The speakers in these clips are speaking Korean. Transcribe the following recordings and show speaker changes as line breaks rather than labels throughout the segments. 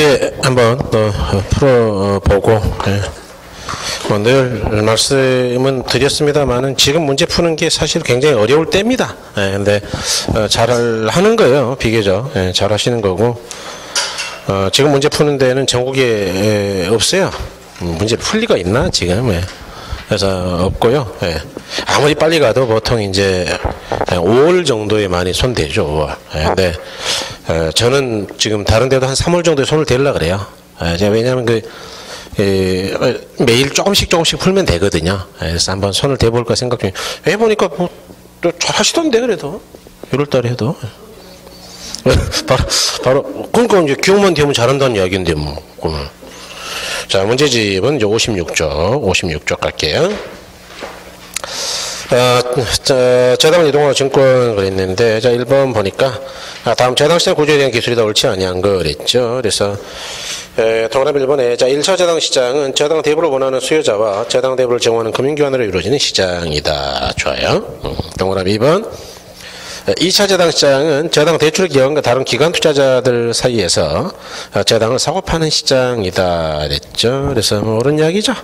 문제 한번 또 풀어보고 예. 뭐늘 말씀은 드렸습니다만은 지금 문제 푸는 게 사실 굉장히 어려울 때입니다. 예, 근데 어, 잘 하는 거예요 비교적 예, 잘 하시는 거고 어, 지금 문제 푸는 데는 전국에 예, 없어요. 음, 문제 풀 리가 있나 지금? 예. 그래서 없고요. 예. 아무리 빨리 가도 보통 이제 5월 정도에 많이 손대죠. 5월. 예. 근데 어, 저는 지금 다른 데도 한 3월 정도에 손을 대려 그래요. 예. 제가 왜냐하면 그 예, 어, 매일 조금씩 조금씩 풀면 되거든요. 예, 그래서 한번 손을 대볼까 생각 중에 해보니까 뭐 또 잘하시던데 그래도 1월달에 해도 예. 바로 바로 그러니까 이제 기억만 되면 잘한다는 이야기인데 뭐. 그러면. 자, 문제집은 이제 56쪽, 56쪽 갈게요. 어, 자, 저당 이동화 증권 그랬는데, 자, 1번 보니까, 아, 다음 저당 시장 구조에 대한 기술이 다 옳지 아니한 거 그랬죠. 그래서, 에, 동그라미 1번에, 자, 1차 저당 시장은 저당 대부를 원하는 수요자와 저당 대부를 정하는 금융기관으로 이루어지는 시장이다. 좋아요. 음, 동그라미 2번. 2차 저당 시장은 저당 대출 기관과 다른 기관 투자자들 사이에서 저당을 사고 파는 시장이다 그랬죠. 그래서 뭐 옳은 이야기죠.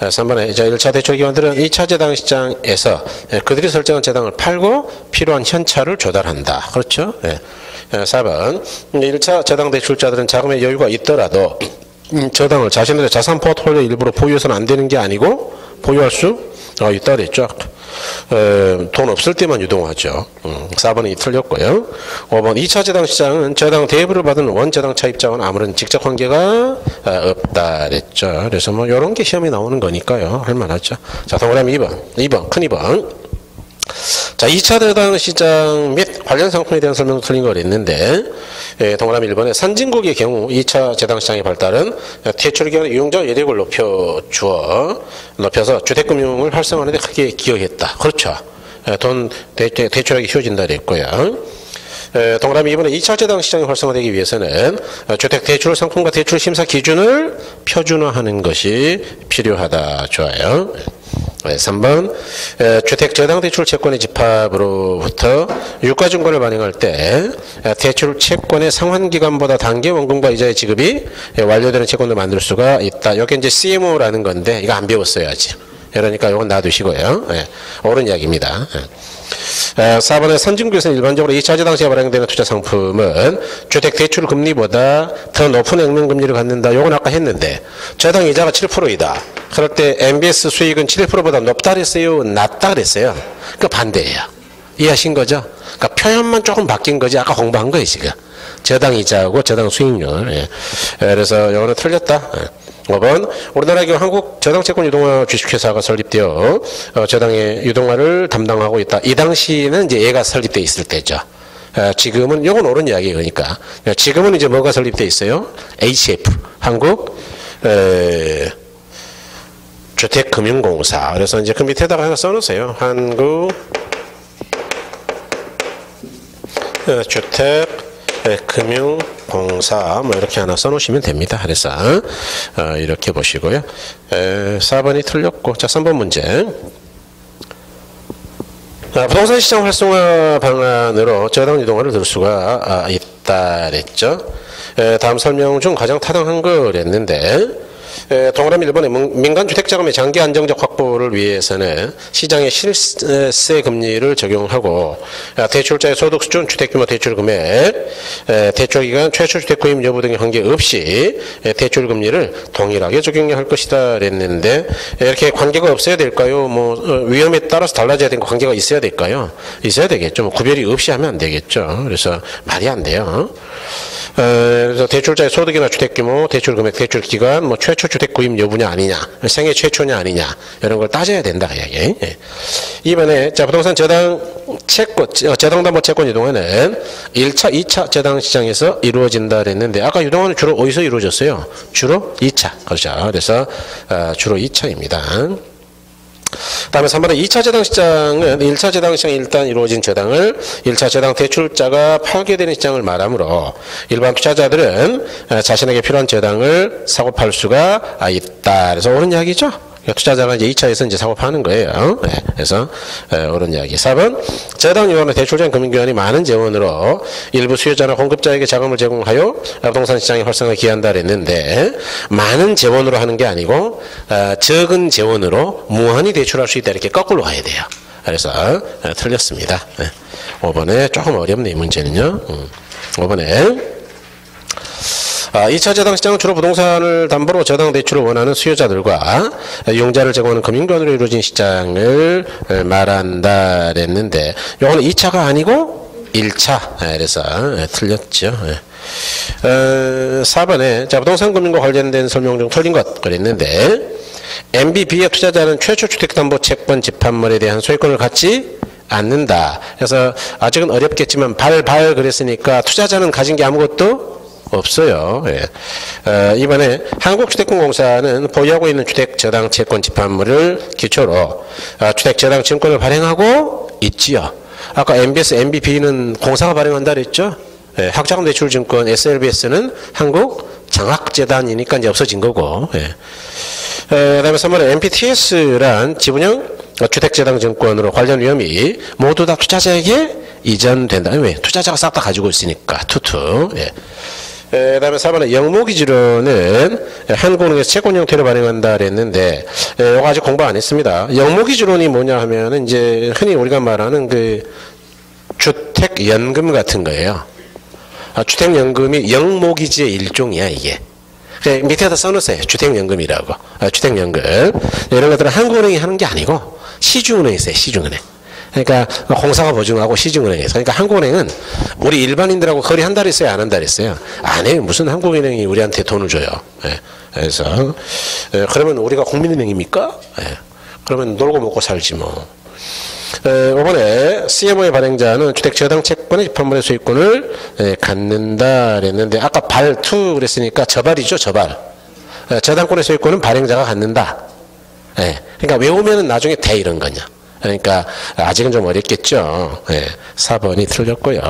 3번에 이제 1차 대출 기관들은 2차 저당 시장에서 그들이 설정한 저당을 팔고 필요한 현찰을 조달한다. 그렇죠. 4번 1차 저당 대출자들은 자금의 여유가 있더라도 저당을 자신들의 자산 포트폴리오 일부로 보유해서는 안 되는 게 아니고 보유할 수 있다 그랬죠. 에, 돈 없을 때만 유동하죠. 음, 4번이 틀렸고요. 5번 2차 저당 시장은 저당 대부를 받은 원저당 차입자와는 아무런 직접 관계가 없다 그랬죠. 그래서 뭐 이런 게 시험에 나오는 거니까요. 할만하죠. 자, 동그라미 2번. 2번 큰 2번. 자, 2차 대당 시장 및 관련 상품에 대한 설명도 틀린 걸 했는데, 예, 동그라미 1번에 선진국의 경우 2차 재당 시장의 발달은 대출기관 이용자 여력을 높여주어, 높여서 주택금융을 활성화하는 데 크게 기여했다. 그렇죠. 예, 돈 대, 대출하기 쉬워진다 그랬고요. 에, 동그라미 2번에 2차 재당 시장이 활성화되기 위해서는 주택 대출 상품과 대출 심사 기준을 표준화하는 것이 필요하다. 좋아요. 3번 주택 저당 대출 채권의 집합으로부터 유가 증권을 발행할 때 대출 채권의 상환 기간보다 단기 원금과 이자의 지급이 완료되는 채권을 만들 수가 있다. 여기 이제 CMO라는 건데 이거 안 배웠어야지. 그러니까 이건 놔두시고요. 예, 옳은 이야기입니다. 예. 4번에 선진국에서는 일반적으로 2차 저당시에 발행되는 투자 상품은 주택 대출 금리보다 더 높은 액면 금리를 갖는다. 요건 아까 했는데 저당 이자가 7%이다. 그럴 때 MBS 수익은 7%보다 높다 그랬어요? 낮다 그랬어요? 그 반대예요. 이해하신 거죠? 그러니까 표현만 조금 바뀐 거지 아까 공부한 거예요 지금. 저당 이자하고 저당 수익률. 예. 그래서 요거는 틀렸다. 예. 5번 우리나라 경 한국 저당채권 유동화 주식회사가 설립되어 어, 저당의 유동화를 담당하고 있다. 이 당시는 이제 얘가 설립돼 있을 때죠. 어, 지금은 요건 옳은 이야기예요. 그러니까 지금은 이제 뭐가 설립돼 있어요? HF 한국 에, 주택금융공사. 그래서 이제 그 밑에다가 하나 써놓으세요. 한국 어, 주택 금융 공사 뭐 이렇게 하나 써놓으시면 됩니다. 그래서 어, 이렇게 보시고요. 에, 4번이 틀렸고 자 3번 문제 아, 부동산 시장 활성화 방안으로 저당 유동화를 들 수가 아, 있다 그랬죠. 에, 다음 설명 중 가장 타당한 거랬는데 동그라미 1번에 민간 주택자금의 장기 안정적 확보를 위해서는 시장의 실세 금리를 적용하고 대출자의 소득 수준, 주택규모 대출 금액, 대출 기간, 최초 주택 구입 여부 등에 관계 없이 대출 금리를 동일하게 적용해야 할 것이다 그랬는데 이렇게 관계가 없어야 될까요? 뭐 어, 위험에 따라서 달라져야 되는 관계가 있어야 될까요? 있어야 되겠죠. 뭐 구별이 없이 하면 안 되겠죠. 그래서 말이 안 돼요. 어, 그래서 대출자의 소득이나 주택 규모, 대출 금액, 대출 기간, 뭐 최초 주택 구입 여부냐 아니냐, 생애 최초냐 아니냐 이런 걸 따져야 된다 이야기. 예. 이번에 자 부동산 저당 채권, 어, 저당담보 채권 유동화는 1차, 2차 저당 시장에서 이루어진다 그랬는데 아까 유동화는 주로 어디서 이루어졌어요? 주로 2차. 그렇죠. 그래서 어, 주로 2차입니다. 다음에 3번은 2차 저당 시장은 1차 저당 시장이 일단 이루어진 저당을 1차 저당 대출자가 팔게 되는 시장을 말하므로 일반 투자자들은 자신에게 필요한 저당을 사고 팔 수가 있다. 그래서 옳은 이야기죠. 투자자가 이제 2차에서 이제 사고 파는 거예요. 네. 그래서 에, 옳은 이야기. 4번 저당 유한의 대출된 금융기관이 많은 재원으로 일부 수요자나 공급자에게 자금을 제공하여 부동산 시장에 활성화 기한다 그랬는데 많은 재원으로 하는 게 아니고 어, 적은 재원으로 무한히 대출할 수 있다 이렇게 거꾸로 가야 돼요. 그래서 어, 틀렸습니다. 네. 5번에 조금 어렵네 이 문제는요. 음. 5번에 아, 2차 저당 시장은 주로 부동산을 담보로 저당 대출을 원하는 수요자들과 용자를 제공하는 금융권으로 이루어진 시장을 말한다 그랬는데 요거는 2차가 아니고 1차 그래서 틀렸죠. 어, 4번에 자 부동산 금융과 관련된 설명 중 틀린 것 그랬는데 MBB의 투자자는 최초 주택담보 채권 집합물에 대한 소유권을 갖지 않는다. 그래서 아직은 어렵겠지만 발발 그랬으니까 투자자는 가진 게 아무것도 없어요. 예. 어, 이번에 한국주택공공사는 보유하고 있는 주택저당 채권 집합물을 기초로 어, 주택저당 증권을 발행하고 있지요. 아까 MBS, MBP는 공사가 발행한다 그랬죠? 예, 학자금 대출 증권 SLBS는 한국 장학재단이니까 이제 없어진 거고. 예. 어, 그다음에 3번에 MPTS란 지분형 주택재당 증권으로 관련 위험이 모두 다 투자자에게 이전된다. 왜? 투자자가 싹 다 가지고 있으니까 투투. 예. 그 다음에 4번에 영모기지론은 한국은행에서 채권 형태로 발행한다 그랬는데 이거 아직 공부 안 했습니다. 영모기지론이 뭐냐 하면은 이제 흔히 우리가 말하는 그 주택 연금 같은 거예요. 아, 주택 연금이 영모기지의 일종이야 이게. 그 밑에다 써놓으세요. 주택연금이라고. 아, 주택연금. 이런 것들은 한국은행이 하는 게 아니고 시중은행이 있어요. 시중은행. 그러니까 공사가 보증하고 시중은행에서. 그러니까 한국은행은 우리 일반인들하고 거리 한 달 있어요, 안 한 달 있어요? 안 해요. 무슨 한국은행이 우리한테 돈을 줘요. 예. 그래서 예. 그러면 우리가 국민은행입니까? 예. 그러면 놀고 먹고 살지 뭐. 에, 이번에 CMO의 발행자는 주택 저당 채권의 집합물의 소유권을 에, 갖는다 그랬는데 아까 발투 그랬으니까 저발이죠 저발 에, 저당권의 소유권은 발행자가 갖는다 예. 그러니까 외우면 은 나중에 돼 이런 거냐 그러니까 아직은 좀 어렵겠죠. 네, 4번이 틀렸고요.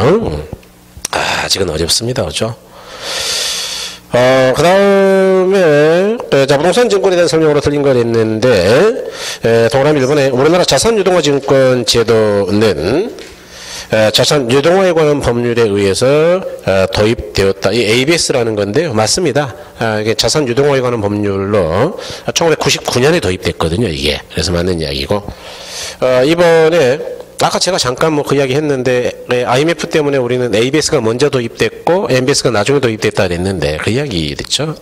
아, 아직은 어렵습니다. 그죠? 어, 그 다음에, 자, 부동산 증권에 대한 설명으로 틀린 걸 했는데, 동그라미 1번에 우리나라 자산유동화 증권 제도는 자산 유동화에 관한 법률에 의해서 어, 도입되었다. 이 ABS라는 건데요. 맞습니다. 아, 이게 자산 유동화에 관한 법률로 1999년에 도입됐거든요. 이게. 그래서 맞는 이야기고. 어, 이번에 아까 제가 잠깐 뭐 그 이야기 했는데 IMF 때문에 우리는 ABS가 먼저 도입됐고 MBS가 나중에 도입됐다 그랬는데 그 이야기 됐죠.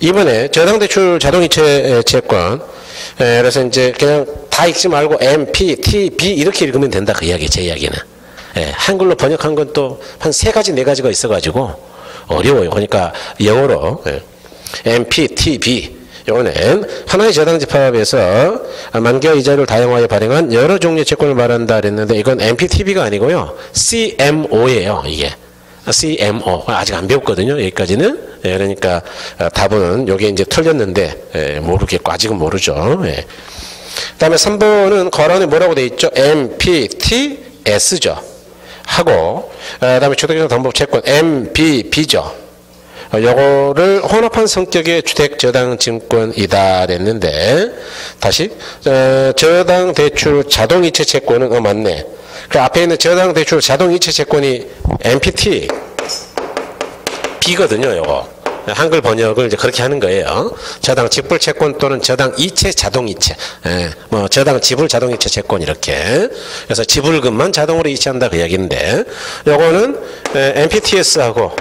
이번에 저당대출 자동이체 채권 그래서 이제 그냥 다 읽지 말고 M, P, T, B 이렇게 읽으면 된다 그 이야기 제 이야기는. 예, 한글로 번역한 건 또 한 세 가지 네 가지가 있어가지고 어려워요. 그러니까 영어로 예, MPTB 요거는 하나의 저당 집합에서 만기와 이자를 다양하게 발행한 여러 종류의 채권을 말한다 그랬는데 이건 MPTB가 아니고요. CMO예요. 이게. CMO. 아직 안 배웠거든요. 여기까지는. 예, 그러니까 답은 요게 이제 틀렸는데 예, 모르겠고 아직은 모르죠. 예. 그 다음에 3번은 거란에 뭐라고 돼 있죠? MPTS죠. 하고 어, 그다음에 주택적 담보 채권 MBB죠. 어, 요거를 혼합한 성격의 주택 저당 증권이다 그랬는데 다시 어, 저당 대출 자동 이체 채권은 어 맞네. 그 앞에 있는 저당 대출 자동 이체 채권이 MPT B거든요, 요거. 한글 번역을 이제 그렇게 하는 거예요. 저당 지불 채권 또는 저당 이체 자동 이체. 예, 뭐 저당 지불 자동 이체 채권 이렇게. 그래서 지불금만 자동으로 이체한다 그 얘기인데 요거는 MPTS하고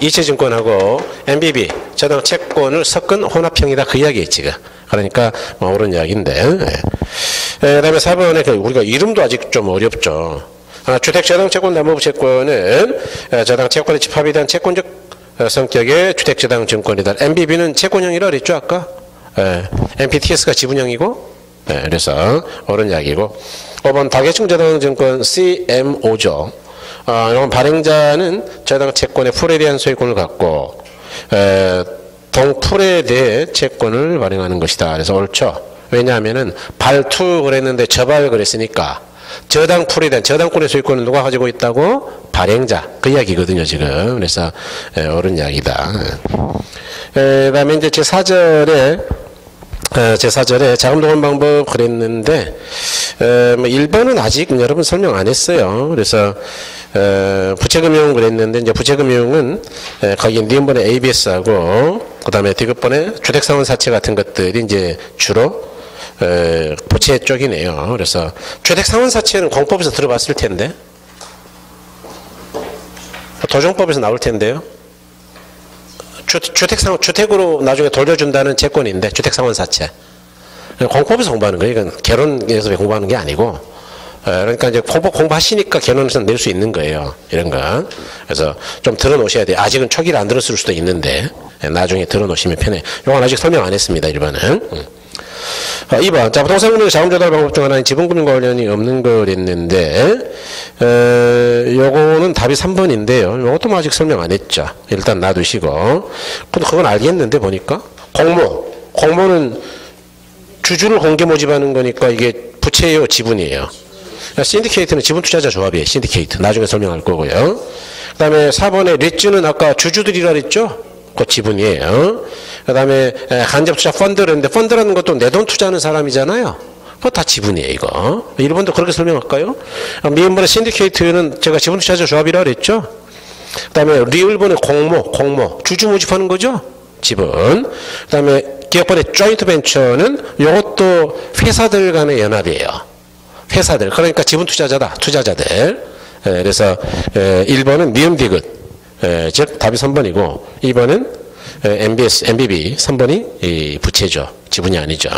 이체증권하고 MBB 저당 채권을 섞은 혼합형이다 그 이야기예요 지금. 그러니까 뭐 옳은 이야기인데. 예. 예, 그다음에 4번에 그 우리가 이름도 아직 좀 어렵죠. 아, 주택 저당 채권 담보부 채권은 저당 채권의 집합에 대한 채권적 어, 성격의 주택저당 증권이다. MBB는 채권형이라 그랬죠, 아까? 예, MPTS가 지분형이고, 예, 그래서 옳은 이야기고. 5번 다계층 저당 증권 CMO죠. 어, 이건 발행자는 저당 채권의 풀에 대한 소유권을 갖고, 에, 동풀에 대해 채권을 발행하는 것이다. 그래서 옳죠. 왜냐하면은 발투 그랬는데 저발 그랬으니까 저당 풀에 대한 저당권의 소유권을 누가 가지고 있다고? 발행자. 그 이야기거든요, 지금. 그래서 예, 옳은 이야기다. 에, 예, 그다음에 이제 제 4절에 어, 제4절에 자금 동원 방법 그랬는데 어, 뭐 1번은 아직 여러분 설명 안 했어요. 그래서 어, 부채금융 그랬는데 이제 부채금융은 에, 거기 니은번에 ABS하고 그 다음에 디귿번에 주택상환사채 같은 것들이 이제 주로 에, 부채 쪽이네요. 그래서 주택상환사채는 공법에서 들어봤을 텐데 도정법에서 나올 텐데요. 주, 주택 상 주택으로 나중에 돌려준다는 채권인데 주택 상환사채 공법에서 공부하는 거예요. 이건 결혼에서 공부하는 게 아니고 어, 그러니까 이제 공부 공부하시니까 결혼에서 낼 수 있는 거예요. 이런 거. 그래서 좀 들어놓으셔야 돼요. 아직은 초기를 안 들었을 수도 있는데 예, 나중에 들어놓으시면 편해. 요건 아직 설명 안 했습니다. 1번은. 음. 어, 2번. 자, 부동산 금융 자금 조달 방법 중 하나인 지분금융 관련이 없는 거랬는데, 에, 요거는 답이 3번인데요. 요것도 뭐 아직 설명 안 했죠. 일단 놔두시고. 근데 그건 알겠는데 보니까. 공모. 공모는 주주를 공개 모집하는 거니까 이게 부채예요, 지분이에요. 그러니까 신디케이트는 지분 투자자 조합이에요. 신디케이트. 나중에 설명할 거고요. 그 다음에 4번에 리츠는 아까 주주들이라 그랬죠? 그 지분이에요. 그 다음에 간접 투자 펀드라는데 펀드라는 것도 내 돈 투자하는 사람이잖아요. 그거 다 지분이에요, 이거. 1번도 그렇게 설명할까요? 미음번의 신디케이트는 제가 지분 투자자 조합이라 그랬죠? 그 다음에 리을번의 공모, 공모. 주주 모집하는 거죠? 지분. 그 다음에 기업번의 조인트 벤처는 이것도 회사들 간의 연합이에요. 회사들. 그러니까 지분 투자자다. 투자자들. 에, 그래서 에, 1번은 미음 디귿. 에, 즉 답이 3번이고 2번은 에, MBS, MBB 3번이 이 부채죠. 지분이 아니죠.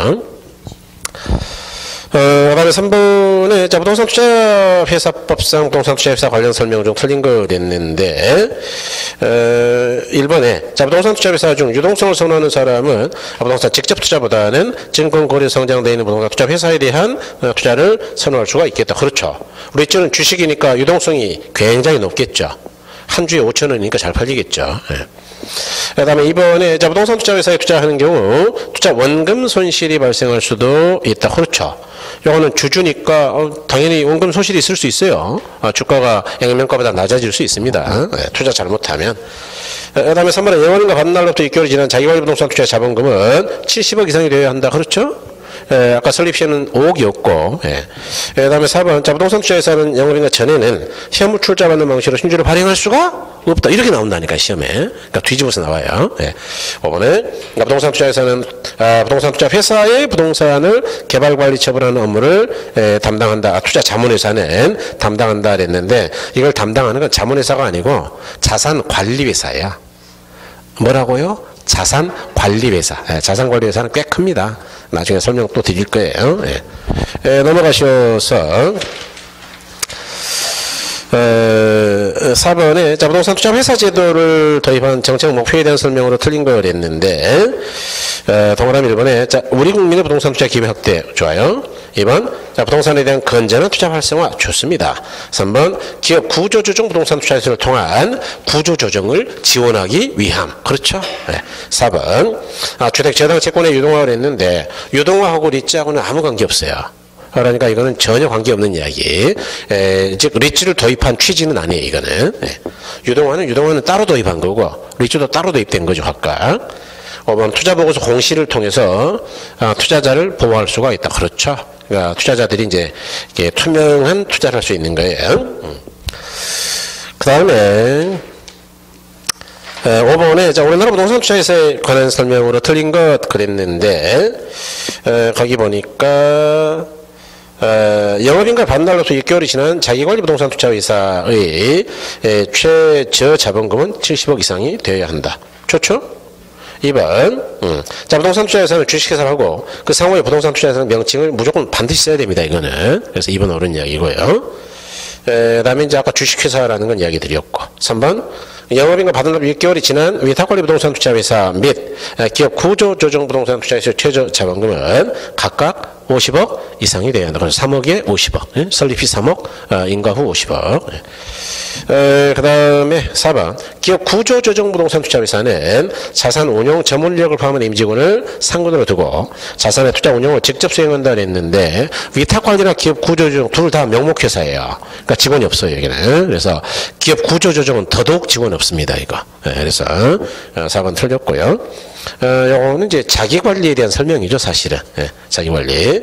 어, 그다음에 3번에 자 부동산 투자 회사법상 부동산 투자 회사 관련 설명 중 틀린 거 냈는데 어, 1번에 자 부동산 투자 회사 중 유동성을 선호하는 사람은 부동산 직접 투자보다는 증권 거래 성장돼 있는 부동산 투자 회사에 대한 어, 투자를 선호할 수가 있겠다. 그렇죠. 우리 쪽은 주식이니까 유동성이 굉장히 높겠죠. 한 주에 5천 원이니까 잘 팔리겠죠. 예. 그 다음에 이번에 자 부동산 투자 회사에 투자하는 경우 투자 원금 손실이 발생할 수도 있다. 그렇죠. 요거는 주주니까 어, 당연히 원금 손실이 있을 수 있어요. 어, 주가가 영면가보다 낮아질 수 있습니다. 예, 투자 잘못하면. 어, 그다음에 3번에 영원인가 받는 날로부터 6개월이 지난 자기관리 부동산 투자 자본금은 70억 이상이 되어야 한다. 그렇죠? 예, 아까 설립시에는 5억이었고, 예. 예, 그 다음에 4번, 자, 부동산 투자회사는 영업인가 전에는 시험을 출자받는 방식으로 신주를 발행할 수가 없다. 이렇게 나온다니까, 시험에. 그러니까 뒤집어서 나와요. 예. 5번에, 그러니까 부동산 투자회사는, 아, 부동산 투자 회사의 부동산을 개발 관리 처분하는 업무를 예, 담당한다. 아, 투자 자문회사는 담당한다 그랬는데, 이걸 담당하는 건 자문회사가 아니고 자산 관리회사야. 뭐라고요? 자산 관리 회사. 예, 자산 관리 회사는 꽤 큽니다. 나중에 설명 또 드릴 거예요. 예. 예, 넘어가셔서 어, 4번에 자, 부동산 투자 회사 제도를 도입한 정책 목표에 대한 설명으로 틀린 걸 했는데 어, 동그라미 1번에 자, 우리 국민의 부동산 투자 기회 확대 좋아요. 2번 자, 부동산에 대한 건전한 투자 활성화 좋습니다. 3번 기업 구조조정 부동산 투자 를 통한 구조조정을 지원하기 위함 그렇죠. 네. 4번 아, 주택 재당 채권의 유동화를 했는데 유동화하고 리츠하고는 아무 관계 없어요. 그러니까 이거는 전혀 관계없는 이야기. 에, 즉 리츠를 도입한 취지는 아니에요. 이거는 예. 유동화는 유동화는 따로 도입한 거고 리츠도 따로 도입된 거죠. 각각. 5번 투자 보고서 공시를 통해서 아, 투자자를 보호할 수가 있다. 그렇죠. 투자자들이 이제 투명한 투자를 할 수 있는 거예요. 음. 그 다음에 5번에 자, 우리나라 부동산 투자에서에 관한 설명으로 틀린 것 그랬는데 에, 거기 보니까 어, 영업인가 반날로서 6개월이 지난 자기관리 부동산 투자회사의 에, 최저 자본금은 70억 이상이 되어야 한다. 좋죠? 2번. 음. 자, 부동산 투자회사는 주식회사를 하고 그 상호의 부동산 투자회사는 명칭을 무조건 반드시 써야 됩니다. 이거는. 그래서 2번 옳은 이야기고요. 그 다음에 이제 아까 주식회사라는 건 이야기 드렸고. 3번. 영업인가 받은 날 6개월이 지난 위탁관리 부동산 투자회사 및 기업 구조조정 부동산 투자회사 최저 자본금은 각각 50억 이상이 돼야 한다. 그래서 3억에 50억. 예? 설립비 3억, 어, 인가 후 50억. 예. 그 다음에 4번. 기업 구조 조정 부동산 투자 회사는 자산 운용 전문력을 포함한 임직원을 상근으로 두고 자산의 투자 운용을 직접 수행한다 그랬는데 위탁 관리나 기업 구조 조정 둘 다 명목회사예요. 그러니까 직원이 없어요, 여기는. 그래서 기업 구조 조정은 더더욱 직원이 없습니다, 이거. 네, 그래서 4번 틀렸고요. 어, 요거는 이제 자기 관리에 대한 설명이죠, 사실은. 예, 자기 관리.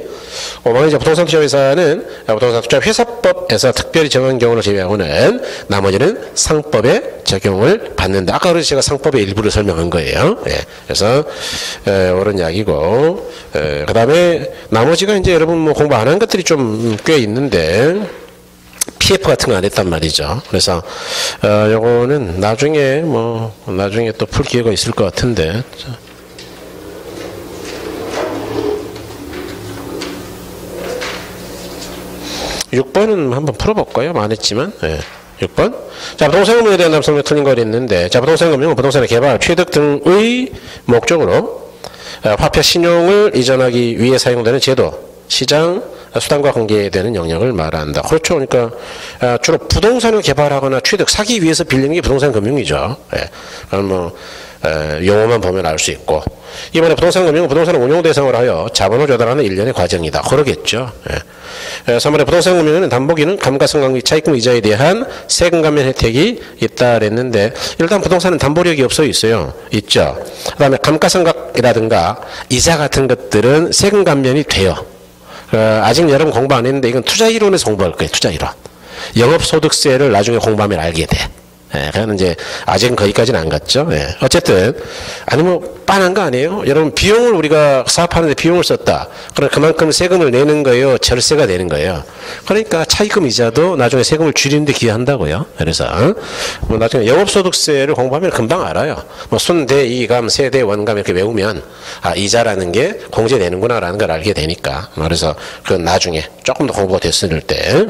5번 이제 부동산 투자 회사는 부동산 투자 회사법에서 특별히 정한 경우를 제외하고는 나머지는 상법에 적용을 받는다. 아까 그래서 제가 상법의 일부를 설명한 거예요. 예, 그래서 에, 옳은 이야기고 그 다음에 나머지가 이제 여러분 뭐 공부 안 한 것들이 좀 꽤 있는데 PF 같은 거 안 했단 말이죠. 그래서 어 요거는 나중에 뭐 나중에 또 풀 기회가 있을 것 같은데. 6번은 한번 풀어볼까요? 안 했지만. 예. 6번. 자, 부동산 금융에 대한 설명 틀린 거 있는데, 자, 부동산 금융은 부동산의 개발, 취득 등의 목적으로 어, 화폐 신용을 이전하기 위해 사용되는 제도, 시장, 수단과 관계되는 영역을 말한다. 그렇죠. 그러니까 아, 주로 부동산을 개발하거나 취득, 사기 위해서 빌리는 게 부동산 금융이죠. 예. 뭐 용어만 보면 알 수 있고 이번에 부동산 금융은 부동산을 운용 대상으로 하여 자본을 조달하는 일련의 과정이다. 그러겠죠. 예. 3번에 부동산 금융에는 담보기는 감가상각비 차익금 이자에 대한 세금 감면 혜택이 있다 그랬는데 일단 부동산은 담보력이 없어 있어요. 있죠. 그다음에 감가상각이라든가 이자 같은 것들은 세금 감면이 돼요. 어, 아직 여러분 공부 안 했는데 이건 투자 이론에서 공부할 거예요. 투자 이론. 영업소득세를 나중에 공부하면 알게 돼. 예, 그는 이제 아직은 거기까지는 안 갔죠. 예. 어쨌든 아니 뭐 빤한 거 아니에요? 여러분 비용을 우리가 사업하는데 비용을 썼다. 그럼 그만큼 세금을 내는 거예요. 절세가 되는 거예요. 그러니까 차익금 이자도 나중에 세금을 줄이는데 기여한다고요. 그래서 뭐 나중에 영업소득세를 공부하면 금방 알아요. 뭐 순대 이감 세대 원감 이렇게 외우면 아 이자라는 게 공제 되는구나라는 걸 알게 되니까. 그래서 그건 나중에 조금 더 공부가 됐을 때.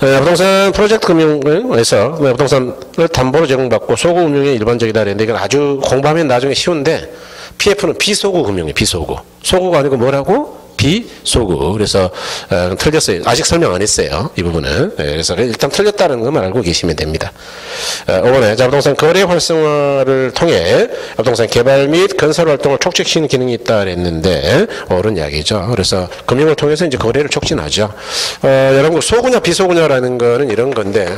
네, 부동산 프로젝트 금융에서 네, 부동산을 담보로 제공받고 소구 금융이 일반적이다 그랬는데 이건 아주 공부하면 나중에 쉬운데 PF는 비소구 금융이에요. 비소구. 소구가 아니고 뭐라고? 비소구. 그래서 어, 틀렸어요. 아직 설명 안 했어요. 이 부분은. 네, 그래서 일단 틀렸다는 것만 알고 계시면 됩니다. 어, 5번에 부동산 거래 활성화를 통해 부동산 개발 및 건설 활동을 촉진시키는 기능이 있다 그랬는데 옳은 이야기죠. 그래서 금융을 통해서 이제 거래를 촉진하죠. 어, 여러분 소구냐 비소구냐라는 거는 이런 건데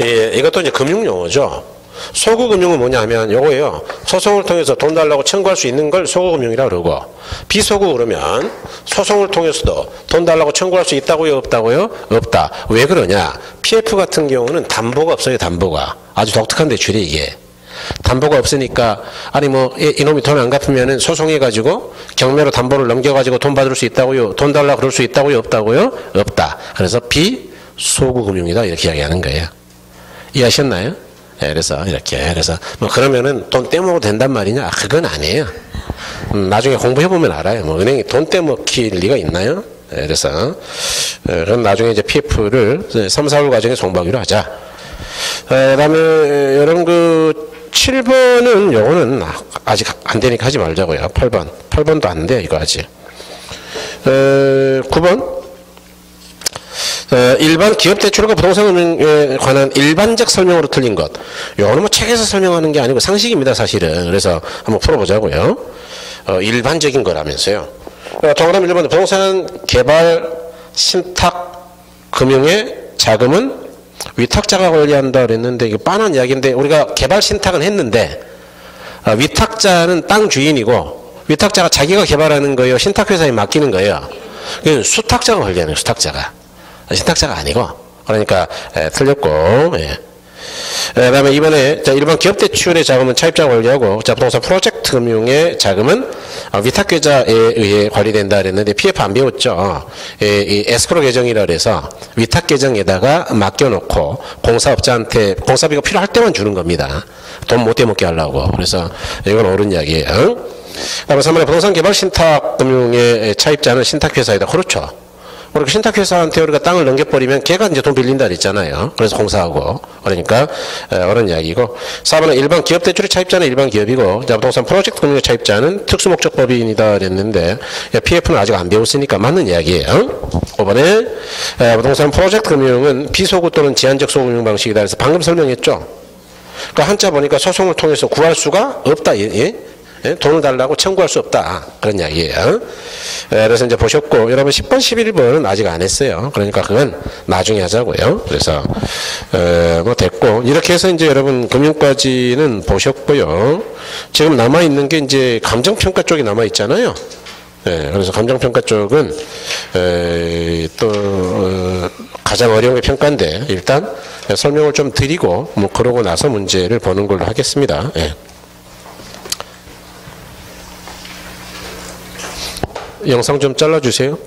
예, 이것도 이제 금융 용어죠. 소구금융은 뭐냐 하면 요거예요. 소송을 통해서 돈 달라고 청구할 수 있는 걸 소구금융이라고 그러고 비소구 그러면 소송을 통해서도 돈 달라고 청구할 수 있다고요? 없다고요? 없다. 왜 그러냐? PF 같은 경우는 담보가 없어요. 담보가. 아주 독특한 대출이 이게. 담보가 없으니까 아니 뭐 이놈이 돈 안 갚으면은 소송해 가지고 경매로 담보를 넘겨 가지고 돈 받을 수 있다고요. 돈 달라 그럴 수 있다고요. 없다고요? 없다. 그래서 비소구 금융이다 이렇게 이야기하는 거예요. 이해하셨나요? 예, 그래서 이렇게 그래서 뭐 그러면은 돈 떼먹어도 된단 말이냐? 아, 그건 아니에요. 음, 나중에 공부해 보면 알아요. 뭐 은행이 돈 떼먹힐 리가 있나요? 예, 그래서 예, 그럼 나중에 이제 PF를 3, 4월 과정에 송부하기로 하자. 예, 그다음에 여러분 그 7번은 요거는 아직 안 되니까 하지 말자고요. 8번. 8번도 안 돼, 이거 아직. 에, 9번. 어, 일반 기업 대출과 부동산 금융에 관한 일반적 설명으로 틀린 것. 요거는 뭐 책에서 설명하는 게 아니고 상식입니다, 사실은. 그래서 한번 풀어보자고요. 어, 일반적인 거라면서요. 어, 동그라미 1번 부동산 개발 신탁 금융의 자금은 위탁자가 관리한다 그랬는데 이게 빤한 이야기인데 우리가 개발 신탁은 했는데 어, 위탁자는 땅 주인이고 위탁자가 자기가 개발하는 거예요. 신탁회사에 맡기는 거예요. 수탁자가 관리하는 수탁자가. 신탁자가 아니고 그러니까 에, 틀렸고 예. 그 다음에 이번에 자, 일반 기업 대출의 자금은 차입자 관리하고 자, 부동산 프로젝트 금융의 자금은 어, 위탁계좌에 의해 관리된다 그랬는데 PF 안 배웠죠. 예, 이 에스크로 계정이라 그래서 위탁 계정에다가 맡겨놓고 공사업자한테 공사비가 필요할 때만 주는 겁니다. 돈 못 대먹게 하려고. 그래서 이건 옳은 이야기예요. 다음에 3번에 부동산 개발 신탁 금융의 차입자는 신탁회사이다. 그렇죠. 우리가 신탁회사한테 우리가 땅을 넘겨버리면 걔가 이제 돈 빌린다 그랬잖아요. 그래서 공사하고. 그러니까 에, 그런 이야기고 4번은 일반 기업 대출의 차입자는 일반 기업이고 자, 부동산 프로젝트 금융의 차입자는 특수목적 법인이다 그랬는데 야, PF는 아직 안 배웠으니까 맞는 이야기예요. 5번에 에, 부동산 프로젝트 금융은 비소구 또는 제한적 소금융 방식이다 그래서 방금 설명했죠. 그 한자 보니까 소송을 통해서 구할 수가 없다. 예? 예? 예? 돈을 달라고 청구할 수 없다. 그런 이야기예요. 예, 그래서 이제 보셨고, 여러분 10번, 11번은 아직 안 했어요. 그러니까 그건 나중에 하자고요. 그래서, 에, 뭐 됐고, 이렇게 해서 이제 여러분 금융까지는 보셨고요. 지금 남아 있는 게 이제 감정평가 쪽이 남아 있잖아요. 예, 그래서 감정평가 쪽은, 에, 또, 어, 가장 어려운 게 평가인데, 일단 설명을 좀 드리고, 뭐, 그러고 나서 문제를 보는 걸로 하겠습니다. 예. 영상 좀 잘라주세요.